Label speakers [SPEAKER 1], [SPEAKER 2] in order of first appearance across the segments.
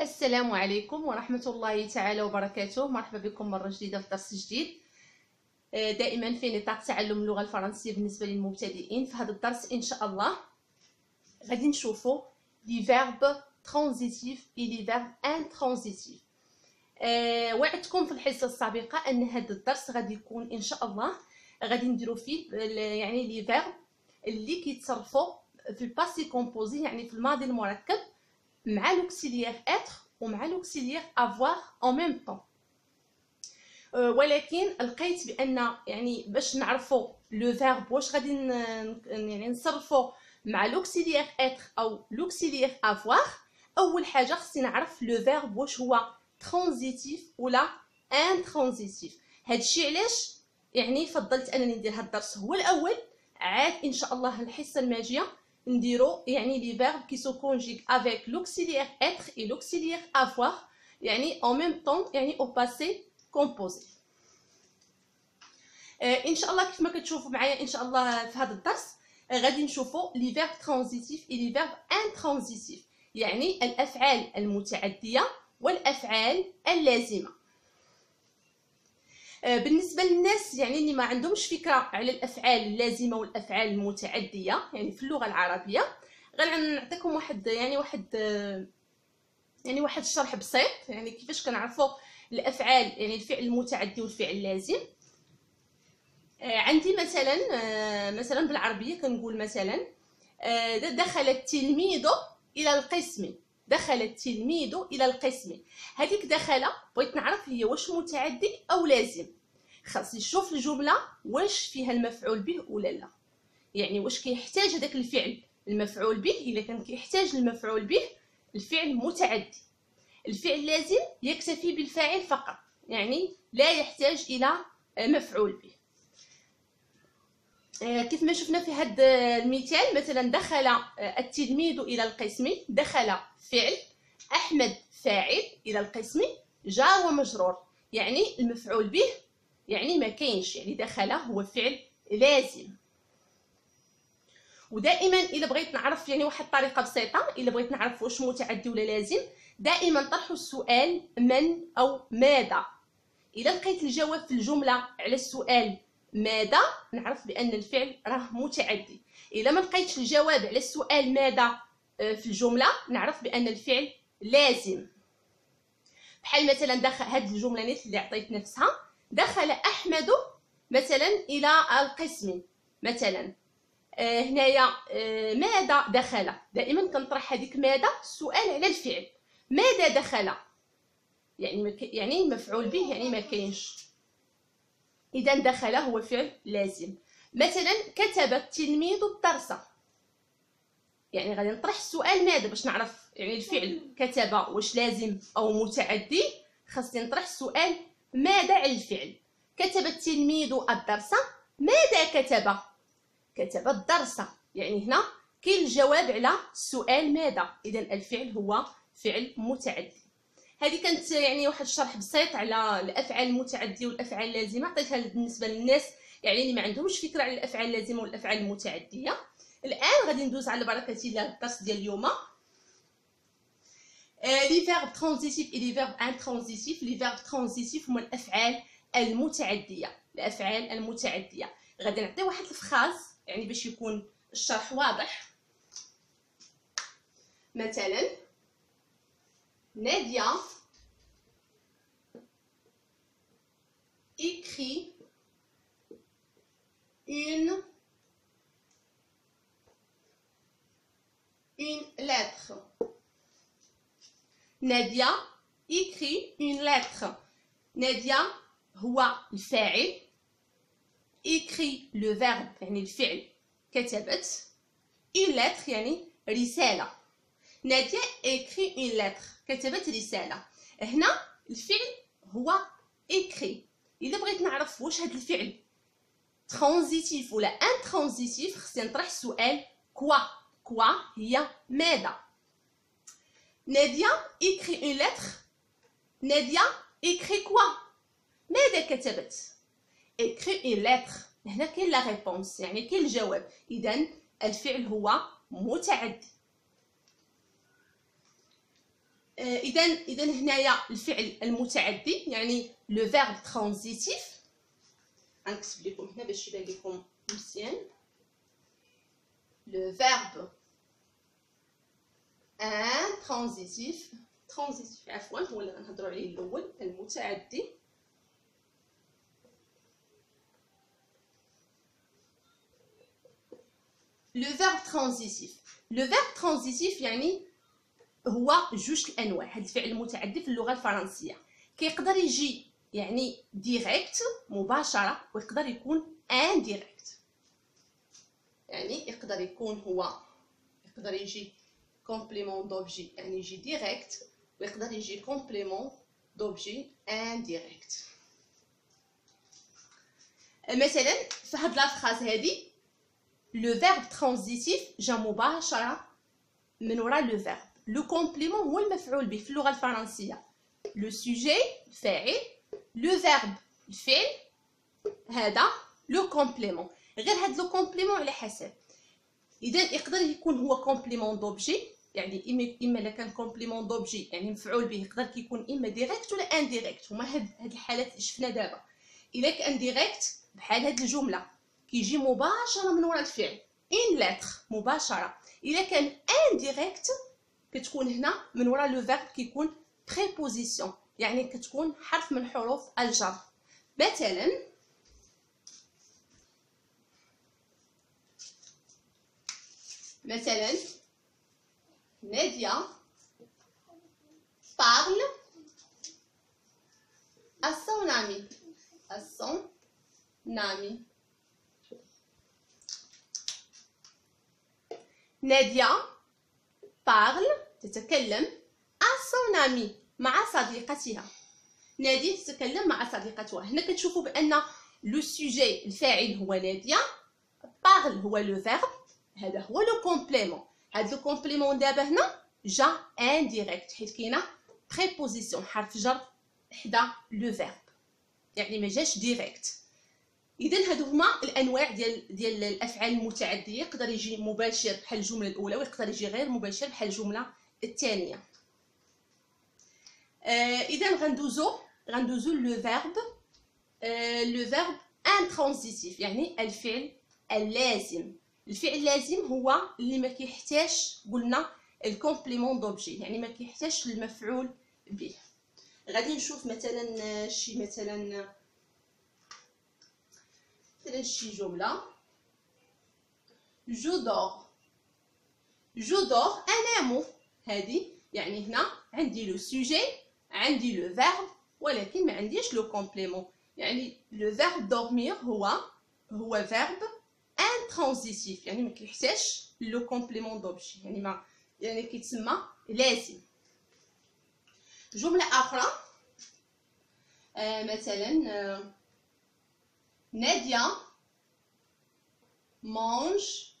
[SPEAKER 1] السلام عليكم ورحمة الله تعالى وبركاته. مرحبا بكم مرة جديدة في درس جديد. آه، دائما في نطاق تعلم اللغة الفرنسية بالنسبة للمبتدئين في هذا الدرس؟ إن شاء الله. غادي نشوفوا les verbes transitifs et les verbes intransitifs آه، وعدتكم في الحصة السابقة أن هذا الدرس غادي يكون إن شاء الله غادي نديرو فيه يعني les verbes اللي كيتصرفوا في ال passé composé يعني في الماضي المركب. مع l'auxiliaire être ومع l'auxiliaire avoir en même temps ولكن لقيت بان يعني باش نعرفوا le verbe واش غادي يعني نصرفوا مع l'auxiliaire être أو l'auxiliaire avoir اول حاجة خصني نعرف le verbe واش هو transitif ولا intransitif هادشي علاش يعني فضلت انني ندير هاد الدرس هو الأول عاد ان شاء الله الحصه الماجيه نديرو يعني les verbes qui se conjuguent avec l'auxiliaire être et l'auxiliaire avoir يعني en même temps يعني au passé composé ان شاء الله كيف ما كتشوفوا معايا ان شاء الله في هذا الدرس غادي نشوفوا les verbes transitifs et les verbes intransitifs يعني الافعال المتعديه والافعال اللازمه بالنسبة للناس يعني اللي ما عندهمش فكرة على الأفعال اللازمة والأفعال المتعدية يعني في اللغة العربية غنعطيكم واحد يعني واحد يعني واحد الشرح بسيط يعني كيفاش كنعرفوا الأفعال يعني الفعل المتعدي والفعل اللازم. عندي مثلا مثلا بالعربية كنقول مثلا دخل التلميذ إلى القسم دخل التلميذ إلى القسم. هذيك دخل بغيت نعرف هي واش متعدي أو لازم. خاصني نشوف الجملة واش فيها المفعول به ولا لا يعني واش كيحتاج هذاك الفعل المفعول به الا كان كيحتاج المفعول به الفعل متعدي. الفعل لازم يكتفي بالفاعل فقط يعني لا يحتاج إلى مفعول به. كيف ما شفنا في هذا المثال مثلا دخل التلميذ إلى القسم دخل فعل أحمد فاعل إلى القسم جار ومجرور يعني المفعول به يعني ما كاينش يعني دخل هو فعل لازم. ودائما إلا بغيت نعرف يعني واحد الطريقة بسيطة إلا بغيت نعرف واش متعدي ولا لازم دائما طرحوا السؤال من أو ماذا. إلا لقيت الجواب في الجملة على السؤال ماذا؟ نعرف بأن الفعل راه متعدي. إلا ما لقيتش الجواب على السؤال ماذا في الجملة نعرف بأن الفعل لازم. بحال مثلا دخل هاد الجملة نيت اللي عطيت نفسها دخل أحمد مثلا إلى القسم. مثلا آه هنايا آه ماذا دخل؟ دائما كنطرح هذيك ماذا؟ السؤال على الفعل. ماذا دخل؟ يعني يعني مفعول به يعني ما كاينش. إذا دخل هو فعل لازم. مثلا كتب التلميذ الدرس. يعني غادي نطرح السؤال ماذا باش نعرف يعني الفعل كتب واش لازم أو متعدي. خاصني نطرح السؤال ماذا على الفعل؟ كتب التلميذ الدرس. ماذا كتب؟ كتب الدرس. يعني هنا كاين الجواب على السؤال ماذا؟ إذا الفعل هو فعل متعدي. هذه كانت يعني واحد الشرح بسيط على الأفعال المتعدية والأفعال اللازمة. عطيتها بالنسبة للناس يعني اللي ما عندهمش فكرة على الأفعال اللازمة والأفعال المتعدية. الآن غادي ندوز على بركة الله الدرس ديال اليوم. les verbes transitifs et les verbes intransitifs les verbes transitifs هما الأفعال المتعدية. الأفعال المتعدية. غادي نعطي واحد ال phrase يعني باش يكون الشرح واضح. مثلا ناديه écrit une une lettre. نادية écrit une lettre. نادية هو الفاعل écrit le verbe يعني الفعل كتبت une lettre يعني رسالة نادية écrit une lettre. كتبت رسالة هنا الفعل هو écrit. إذا بغيت نعرف واش هاد الفعل transitif ولا intransitif خصني نطرح السؤال quoi quoi هي ماذا نادية écrit une lettre. نادية écrit quoi? ماذا كتبت écrit une lettre. هنا كاين la réponse يعني كاين الجواب اذا الفعل هو متعدي اذا اذا هنايا الفعل المتعدي يعني le verbe transitif غنكتب لكم هنا باش يبان لكم مزيان. le verbe intransitif transitif عفوا هو اللي غنهضروا عليه الأول المتعدي. le verbe transitif le verbe transitif يعني هو جوج الأنواع هاد الفعل المتعدي في اللغة الفرنسية. كيقدر يجي يعني direct مباشرة ويقدر يكون indirect يعني يقدر يكون هو يقدر يجي complément d'objet يعني يجي direct ويقدر يجي complément d'objet indirect مثلا في هاد la phrase هادي le verbe transitif جا مباشرة من وراء le verbe le complément هو المفعول به في اللغة الفرنسيه le sujet الفاعل le verbe الفعل هذا le complément غير هاد le complément على حسب اذا يقدر يكون هو complément d'objet يعني اما اما الا كان complément d'objet يعني مفعول به يقدر كيكون اما direct ولا indirect هما هاد هاد الحالات شفنا دابا الا كان direct بحال هاد الجمله كيجي مباشره من وراء الفعل une lettre مباشره الا كان indirect كتكون هنا من وراء le verbe كيكون préposition يعني كتكون حرف من حروف الجر. مثلا مثلا نادية parle à son ami. À son ami. نادية parle تتكلم ami مع صديقتها. نادية تتكلم مع صديقتها. هنا كتشوفوا بأن le sujet الفاعل هو نادية parle هو le verbe هذا هو le complément هذا le complément دابا هنا جا indirect حيت كاينة préposition حرف جر حدا le verbe يعني ما جاش direct اذا هادو هما الأنواع ديال ديال الأفعال المتعدية. يقدر يجي مباشر بحال الجملة الأولى ويقدر يجي غير مباشر بحال الجملة الثانية آه اذا غندوزو غندوزو le verbe آه le verbe intransitif يعني الفعل اللازم. الفعل اللازم هو اللي ما كيحتاج قلنا ال complément d'objet يعني ما كيحتاجش المفعول به. غادي نشوف مثلا شي مثلا مثلا شي جملة. je dors je dors انام هذه يعني هنا عندي le sujet عندي le verbe ولكن ما عنديش le complément يعني le verbe dormir هو هو verbe intransitif يعني ما كيحتاجش le complément d'objet يعني ما يعني كيتسمى لازم. جملة أخرى آه مثلا آه نادية mange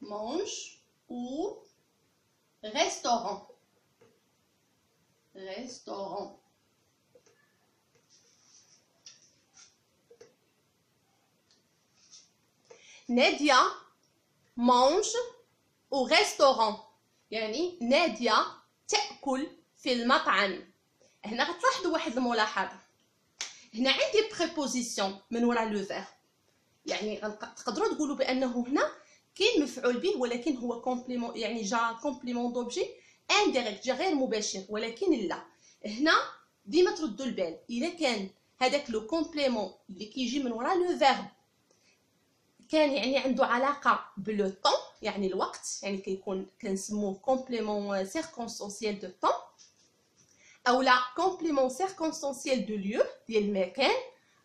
[SPEAKER 1] mange au restaurant. Restaurant. نادية mange au restaurant. يعني نادية تأكل في المطعم. هنا غتلاحظوا واحد الملاحظة. هنا عندي préposition من وراء le verbe يعني تقدروا تقولوا بأنه هنا كاين مفعول به ولكن هو complément يعني جا complément d'objet indirect جا غير مباشر ولكن لا. هنا ديما تردوا البال. الا كان هذاك le complément اللي كيجي من وراء le verbe كان يعني عنده علاقة ب le temps يعني الوقت يعني كيكون كنسموه complément circonstanciel de temps أو لا complément circonstanciel de lieu ديال المكان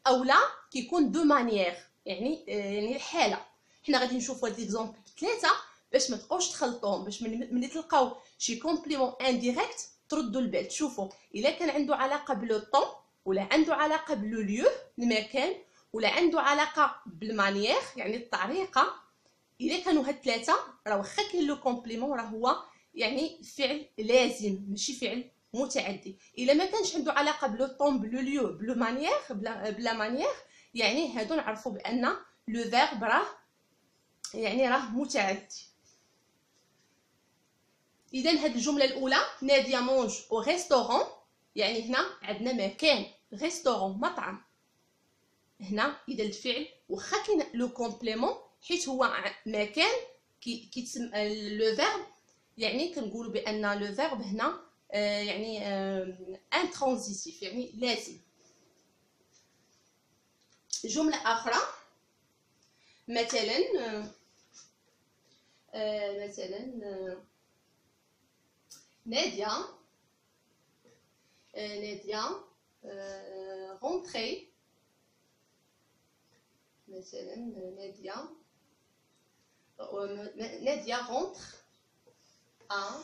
[SPEAKER 1] أو لا كيكون de manière يعني يعني الحالة. حنا غادي نشوفوا هاد les exemples ثلاثة باش ما تبقاوش تخلطوهم باش ملي تلقاو شي complément indirect تردوا البال تشوفوا إلا كان عنده علاقة ب le temps ولا عنده علاقة ب le lieu المكان ولا عنده علاقة بال manière يعني الطريقة إلا كانوا هاد الثلاثه راه واخا كاين le complément راه هو يعني فعل لازم ماشي فعل متعدي. إلا ما كانش عنده علاقة بلو طون بلو ليو بلو مانيير بلا, بلا مانيير يعني هادو نعرفوا بأن le verbe راه يعني راه متعدي اذا هاد الجملة الأولى نادية mange au restaurant يعني هنا عندنا مكان restaurant مطعم. هنا إذا الفعل واخا كاين le complément حيت هو مكان كي كيتسمى le verbe يعني كنقولوا بأن le verbe هنا آه يعني intransitif يعني لازم. جملة أخرى. مثلا آه مثلا ناديه ناديه rentrer مثلا ناديه Nadia rentre à,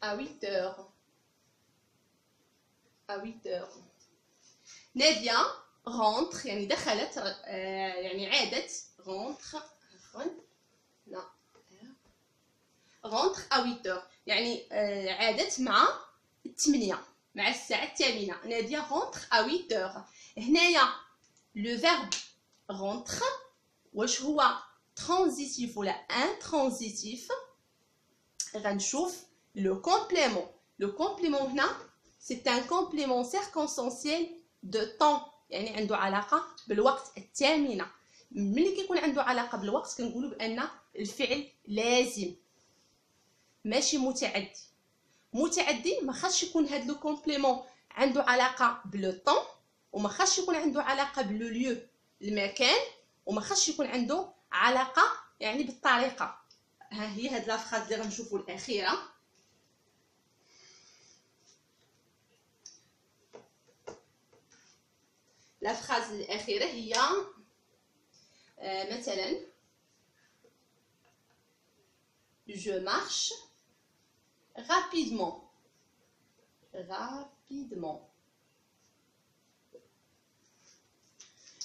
[SPEAKER 1] à 8 heures. À 8 heures. Nadia rentre يعني دخلت يعني عادت rentre لا rentre à 8 heures. يعني عادت مع الثمانية مع الساعة الثامنة نادية rentre à 8 heures. هنايا le verbe rentre واش هو transitif ولا intransitif غنشوف le complément le complément هنا c'est un complément circonstanciel de temps يعني عنده علاقه بالوقت الثامنه ملي كيكون عنده علاقة بالوقت كنقولوا بأن الفعل لازم. ماشي متعدي. متعدي ما خاصش يكون هاد le complément. عنده علاقة ب le temps وما خاصش يكون عنده علاقة ب le lieu. المكان وما خاصش يكون عنده علاقة يعني بالطريقة. ها هي هاد la phrase اللي غنشوفوا الأخيرة. la phrase الأخيرة هي مثلا je marche rapidement rapidement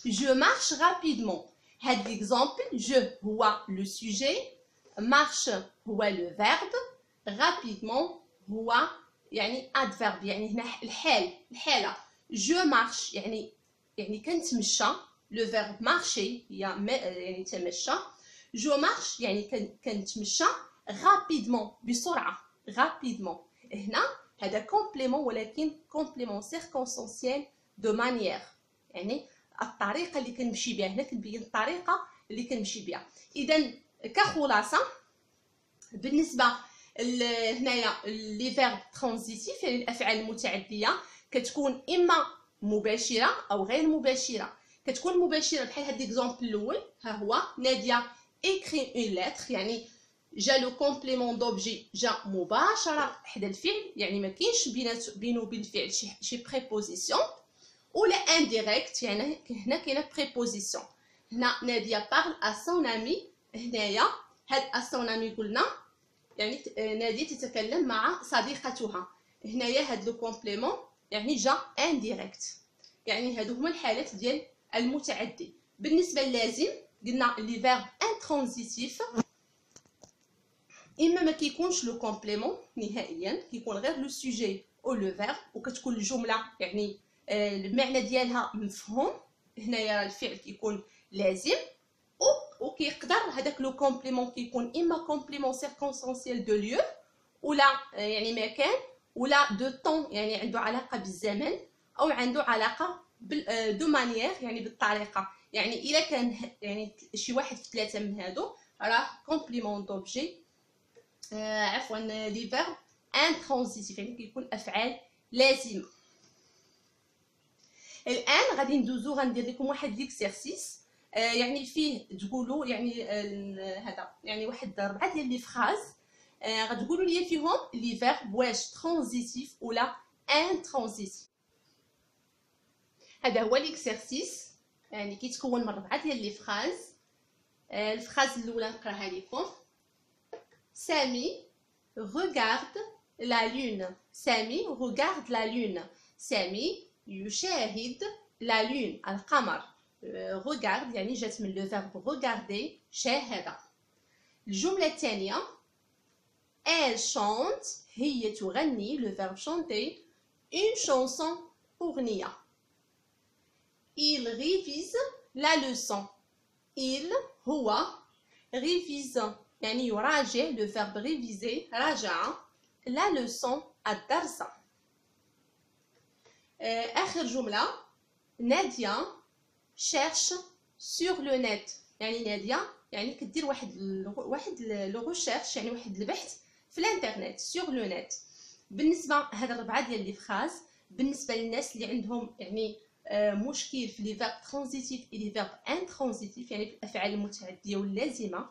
[SPEAKER 1] je marche rapidement هاد l'exemple je هو le sujet marche هو le verbe rapidement هو يعني adverbe يعني هنا الحال الحالة je marche يعني يعني كنتمشى le verbe marcher هي يعني تمشى je marche يعني كنتمشى rapidement بسرعة rapidement. هنا هذا complément ولكن complément circonstanciel de manière يعني الطريقة اللي كنمشي بها هنا كنبين الطريقة اللي كنمشي بها اذا كخلاصه بالنسبة هنايا les verbes transitifs يعني الافعال المتعديه كتكون إما مباشرة أو غير مباشرة. كتكون مباشرة. بحال هاد l'exemple الأول ها هو نادية écrit une lettre يعني جا le complément d'objet جا مباشرة حدا الفعل يعني ما كاينش بينه وبين الفعل شي شي préposition ولا indirect يعني هنا كاينة préposition هنا نادية parle à son amie هنايا هاد à son amie قلنا يعني نادية تتكلم مع صديقتها. هنايا هاد le complément يعني جا indirect يعني هادو هما الحالات ديال المتعدي بالنسبة للازم قلنا les verbes intransitifs إما ما كيكونش le complément نهائيا كيكون غير le sujet أو le verbe وكتكون الجملة يعني المعنى ديالها مفهوم. هنايا الفعل كيكون لازم وكيقدر هذاك le complément كيكون إما complément circonstanciel de lieu ولا يعني مكان ولا دو طون يعني عنده علاقة بالزمن أو عنده علاقة de manière يعني بالطريقة. يعني إلا كان يعني شي واحد في ثلاثة من هادو راه complément d'objet آه عفوا les verbes intransitifs يعني كيكون أفعال لازمة. الآن غادي ندوزو غندير لكم واحد l'exercice. آه يعني فيه تقولوا يعني آه هذا يعني واحد ربعه ديال les phrases. آه غتقولوا لي فيهم les verbes واش transitif ولا intransitif هذا هو l'exercice يعني كيتكون من ربعة ديال les phrases آه ال phrase الأولى نقراها لكم. سامي regarde la lune. سامي regarde la lune. سامي يشاهد la lune القمر regarde يعني جات من le verbe regarder شاهد الجملة الثانية elle chante هي تغني le verbe chanter une chanson pour Nia. Il révise la leçon. Il هو révise يعني يراجع le verbe réviser راجع la leçon الدرس اخر جمله ناديه cherche sur le net يعني ناديه يعني كدير واحد واحد le يعني واحد البحث في الانترنت sur le net بالنسبة هاد الربعه ديال les phrases بالنسبة للناس اللي عندهم يعني مشكل في les verbes transitifs et les verbes intransitifs يعني في الأفعال المتعدية واللازمة.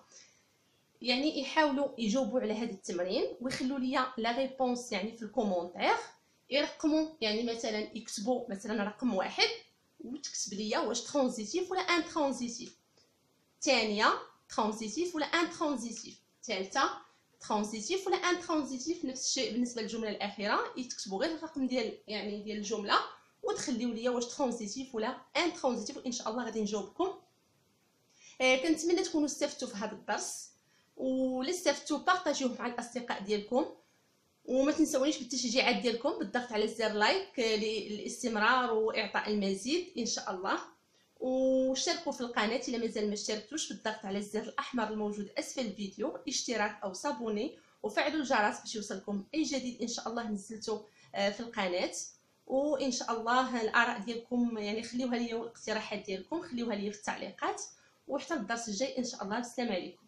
[SPEAKER 1] يعني يحاولوا يجاوبوا على هذا التمرين ويخلوا لي la réponse يعني في ال commentaire. يرقموا يعني مثلا يكتبوا مثلا رقم واحد وتكتب لي واش transitif ولا intransitif ثانية transitif ولا intransitif ثالثه transitif ولا intransitif نفس الشيء بالنسبة للجملة الأخيرة يتكتبوا غير الرقم ديال يعني ديال الجملة. وتخليو ليا واش transitif ولا intransitif وان شاء الله غادي نجاوبكم. آه كنتمنى تكونوا استفدتوا في هذا الدرس ولا استفدتوا بارطاجيوه مع الأصدقاء ديالكم. وما تنسونيش بالتشجيعات ديالكم بالضغط على زر لايك للاستمرار وإعطاء المزيد ان شاء الله وشاركوا في القناة إلا مازال ما اشتركتوش بالضغط على الزر الأحمر الموجود أسفل الفيديو. اشتراك أو صابوني وفعلوا الجرس باش يوصلكم أي جديد ان شاء الله نزلته آه، في القناة. وإن شاء الله الآراء ديالكم يعني خليوها لي والاقتراحات ديالكم خليوها لي في التعليقات وحتى الدرس الجاي إن شاء الله. السلام عليكم.